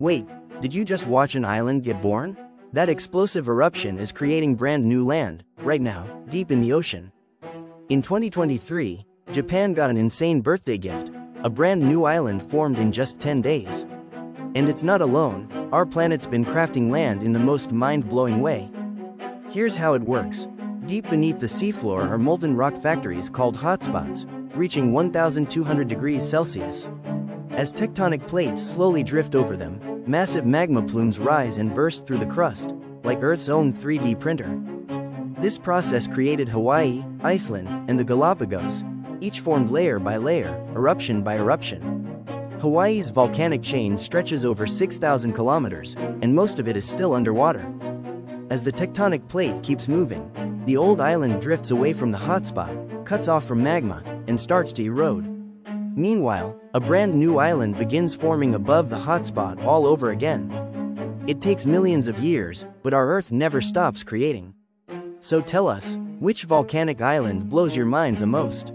Wait, did you just watch an island get born? That explosive eruption is creating brand new land, right now, deep in the ocean. In 2023, Japan got an insane birthday gift, a brand new island formed in just 10 days. And it's not alone, our planet's been crafting land in the most mind-blowing way. Here's how it works. Deep beneath the seafloor are molten rock factories called hotspots, reaching 1,200 degrees Celsius. As tectonic plates slowly drift over them, massive magma plumes rise and burst through the crust, like Earth's own 3D printer. This process created Hawaii, Iceland, and the Galapagos, each formed layer by layer, eruption by eruption. Hawaii's volcanic chain stretches over 6,000 kilometers, and most of it is still underwater. As the tectonic plate keeps moving, the old island drifts away from the hotspot, cuts off from magma, and starts to erode. Meanwhile, a brand new island begins forming above the hotspot all over again. It takes millions of years, but our Earth never stops creating. So tell us, which volcanic island blows your mind the most?